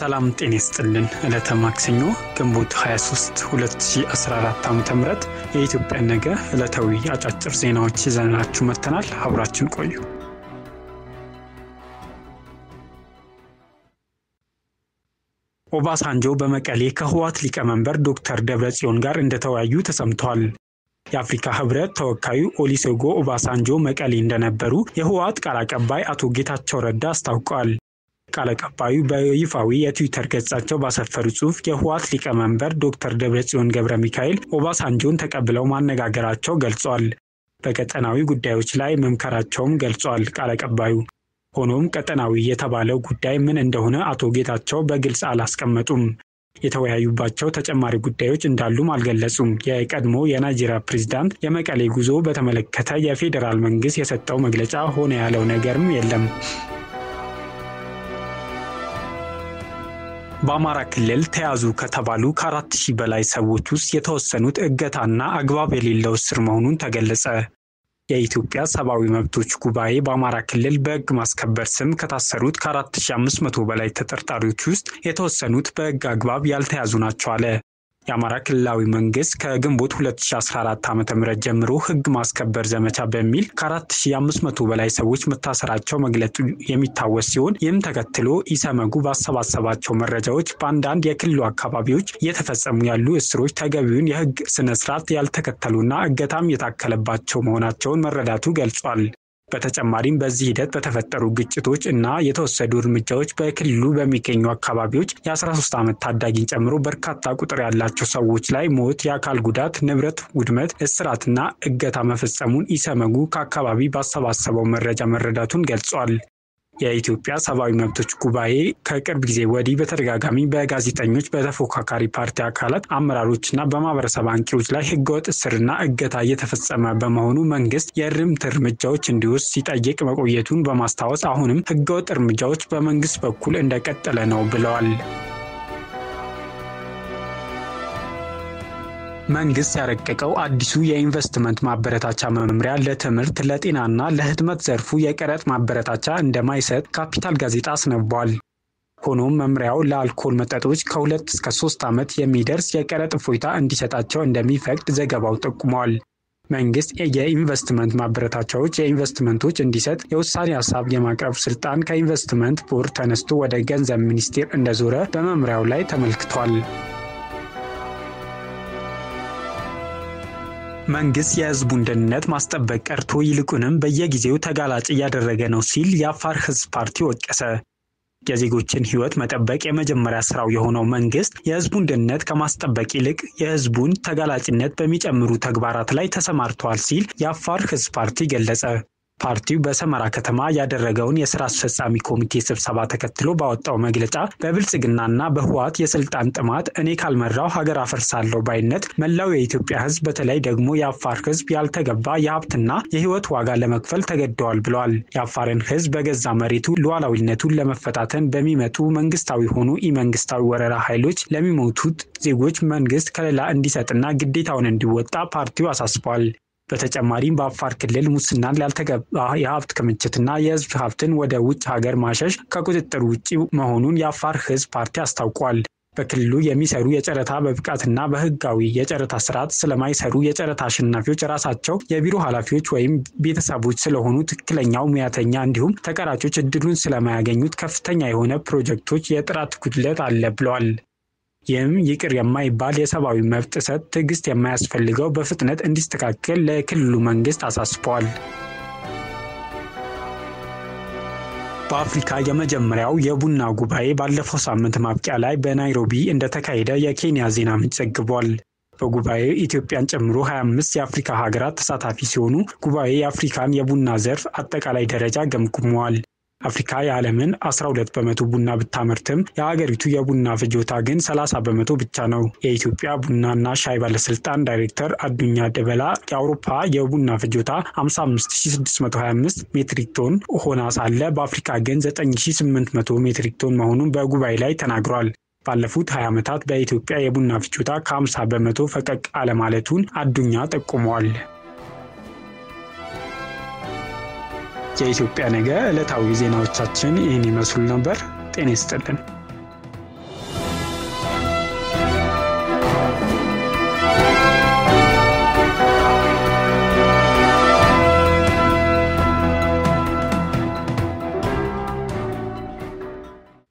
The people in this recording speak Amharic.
ሰላም ጤና ይስጥልን። ዕለተ ማክሰኞ ግንቦት 23 2014 ዓ ም የኢትዮጵያ ነገ ዕለታዊ አጫጭር ዜናዎች ይዘናችሁ መጥተናል። አብራችሁን ቆዩ። ኦባሳንጆ በመቀሌ ከህወሓት ሊቀመንበር ዶክተር ደብረጽዮን ጋር እንደተወያዩ ተሰምቷል። የአፍሪካ ህብረት ተወካዩ ኦሊሴጎ ኦባሳንጆ መቀሌ እንደነበሩ የህወሓት ቃል አቀባይ አቶ ጌታቸው ረዳ አስታውቀዋል። ቃል አቀባዩ በይፋዊ የትዊተር ገጻቸው ባሰፈሩ ጽሑፍ የህወሓት ሊቀመንበር ዶክተር ደብረጽዮን ገብረ ሚካኤል ኦባሳንጆን ተቀብለው ማነጋገራቸው ገልጿል። በቀጠናዊ ጉዳዮች ላይ መምከራቸውም ገልጿል ቃል አቀባዩ። ሆኖም ቀጠናዊ የተባለው ጉዳይ ምን እንደሆነ አቶ ጌታቸው በግልጽ አላስቀመጡም። የተወያዩባቸው ተጨማሪ ጉዳዮች እንዳሉም አልገለጹም። የቀድሞ የናይጄሪያ ፕሬዝዳንት የመቀሌ ጉዞ በተመለከተ የፌዴራል መንግስት የሰጠው መግለጫ ሆነ ያለው ነገርም የለም። በአማራ ክልል ተያዙ ከተባሉ ከአራት ሺህ በላይ ሰዎች ውስጥ የተወሰኑት እገታና አግባብ የሌለው እስር መሆኑን ተገለጸ። የኢትዮጵያ ሰብአዊ መብቶች ጉባኤ በአማራ ክልል በሕግ ማስከበር ስም ከታሰሩት ከ4500 በላይ ተጠርጣሪዎች ውስጥ የተወሰኑት በሕግ አግባብ ያልተያዙ ናቸው አለ። የአማራ ክልላዊ መንግስት ከግንቦት 2014 ዓ ም ጀምሮ ሕግ ማስከበር ዘመቻ በሚል ከ4500 በላይ ሰዎች መታሰራቸው መግለጹ የሚታወስ ሲሆን ይህም ተከትሎ ኢሰመጉ ባሰባሰባቸው መረጃዎች በአንዳንድ የክልሉ አካባቢዎች እየተፈጸሙ ያሉ እስሮች ተገቢውን የሕግ ስነስርዓት ያልተከተሉና እገታም የታከለባቸው መሆናቸውን መረዳቱ ገልጿል። በተጨማሪም በዚህ ሂደት በተፈጠሩ ግጭቶች እና የተወሰዱ እርምጃዎች በክልሉ በሚገኙ አካባቢዎች የ13 ዓመት ታዳጊን ጨምሮ በርካታ ቁጥር ያላቸው ሰዎች ላይ ሞት፣ የአካል ጉዳት፣ ንብረት ውድመት፣ እስራትና እገታ መፈጸሙን ኢሰመጉ ከአካባቢ ባሰባሰበው መረጃ መረዳቱን ገልጿል። የኢትዮጵያ ሰብአዊ መብቶች ጉባኤ ከቅርብ ጊዜ ወዲህ በተደጋጋሚ በጋዜጠኞች፣ በተፎካካሪ ፓርቲ አካላት አመራሮችና በማህበረሰብ አንቂዎች ላይ ህገወጥ እስርና እገታ እየተፈጸመ በመሆኑ መንግስት የእርምት እርምጃዎች እንዲወስድ ሲጠይቅ መቆየቱን በማስታወስ አሁንም ህገወጥ እርምጃዎች በመንግስት በኩል እንደቀጠለ ነው ብለዋል። መንግስት ያረቀቀው አዲሱ የኢንቨስትመንት ማበረታቻ መመሪያ ለትምህርት፣ ለጤናና ለህትመት ዘርፉ የቀረጥ ማበረታቻ እንደማይሰጥ ካፒታል ጋዜጣ አስነብቧል። ሆኖም መምሪያው ለአልኮል መጠጦች ከሁለት እስከ ሶስት ዓመት የሚደርስ የቀረጥ እፎይታ እንዲሰጣቸው እንደሚፈቅድ ዘገባው ጠቁሟል። መንግስት የኢንቨስትመንት ማበረታቻዎች ለኢንቨስትመንቶች እንዲሰጥ የውሳኔ ሀሳብ የማቅረብ ስልጣን ከኢንቨስትመንት ቦርድ ተነስቶ ወደ ገንዘብ ሚኒስቴር እንደዞረ በመምሪያው ላይ ተመልክቷል። መንግስት የህዝቡን ደህንነት ማስጠበቅ ቀርቶ ይልቁንም በየጊዜው ተጋላጭ እያደረገ ነው ሲል የአፋር ህዝብ ፓርቲ ወቀሰ። የዜጎችን ህይወት መጠበቅ የመጀመሪያ ስራው የሆነው መንግስት የህዝቡን ደህንነት ከማስጠበቅ ይልቅ የህዝቡን ተጋላጭነት በሚጨምሩ ተግባራት ላይ ተሰማርተዋል ሲል የአፋር ህዝብ ፓርቲ ገለጸ። ፓርቲው በሰመራ ከተማ ያደረገውን የስራ አስፈጻሚ ኮሚቴ ስብሰባ ተከትሎ ባወጣው መግለጫ በብልጽግናና በህወሓት የስልጣን ጥማት እኔ ካልመራው ሀገር አፈርሳለሁ ባይነት መላው የኢትዮጵያ ህዝብ በተለይ ደግሞ የአፋር ህዝብ ያልተገባ የሀብትና የህይወት ዋጋ ለመክፈል ተገደዋል ብለዋል። የአፋርን ህዝብ በገዛ መሬቱ ሉዓላዊነቱን ለመፈታተን በሚመጡ መንግስታዊ ሆኑ ኢመንግስታዊ ወረራ ኃይሎች ለሚሞቱት ዜጎች መንግስት ከለላ እንዲሰጥና ግዴታውን እንዲወጣ ፓርቲው አሳስቧል። በተጨማሪም በአፋር ክልል ሙስናን ያልተገባ የሀብት ክምችትና የህዝብ ሀብትን ወደ ውጭ ሀገር ማሸሽ ከቁጥጥር ውጭ መሆኑን የአፋር ህዝብ ፓርቲ አስታውቋል። በክልሉ የሚሰሩ የጨረታ በብቃትና በህጋዊ የጨረታ ስርዓት ስለማይሰሩ የጨረታ አሸናፊዎች ራሳቸው የቢሮ ኃላፊዎች ወይም ቤተሰቦች ስለሆኑ ትክክለኛው ሙያተኛ እንዲሁም ተቀራጮች እድሉን ስለማያገኙት ከፍተኛ የሆነ ፕሮጀክቶች የጥራት ጉድለት አለ ብለዋል። ይህም ይቅር የማይባል የሰብአዊ መብት ጥሰት ትዕግስት የማያስፈልገው በፍጥነት እንዲስተካከል ለክልሉ መንግስት አሳስበዋል። በአፍሪካ የመጀመሪያው የቡና ጉባኤ ባለፈው ሳምንት ማብቂያ ላይ በናይሮቢ እንደተካሄደ የኬንያ ዜና ምንጭ ዘግቧል። በጉባኤው ኢትዮጵያን ጨምሮ 25 የአፍሪካ ሀገራት ተሳታፊ ሲሆኑ ጉባኤ የአፍሪካን የቡና ዘርፍ አጠቃላይ ደረጃ ገምግመዋል። አፍሪካ የዓለምን 12 በመቶ ቡና ብታመርትም የሀገሪቱ የቡና ፍጆታ ግን 30 በመቶ ብቻ ነው። የኢትዮጵያ ቡናና ሻይ ባለስልጣን ዳይሬክተር አዱኛ ደበላ የአውሮፓ የቡና ፍጆታ 55625 ሜትሪክ ቶን ሆና ሳለ በአፍሪካ ግን 9800 ሜትሪክ ቶን መሆኑን በጉባኤ ላይ ተናግሯል። ባለፉት 20 ዓመታት በኢትዮጵያ የቡና ፍጆታ ከ50 በመቶ ፈቀቅ አለማለቱን አዱኛ ጠቁመዋል። የኢትዮጵያ ነገ ዕለታዊ ዜናዎቻችን ይህን ይመስሉ ነበር። ጤና ይስጥልን።